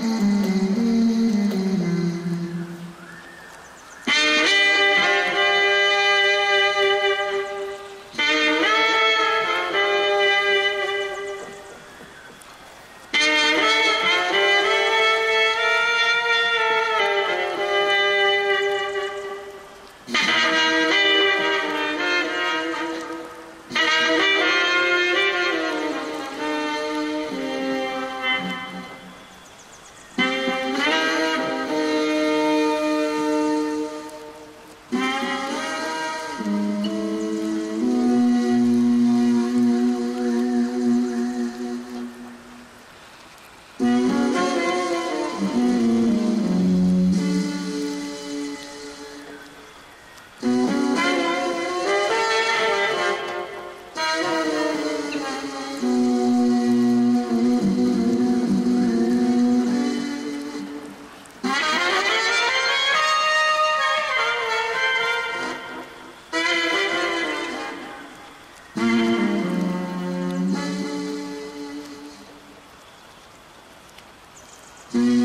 Mm-hmm. Mm.